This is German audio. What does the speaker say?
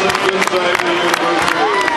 Seite.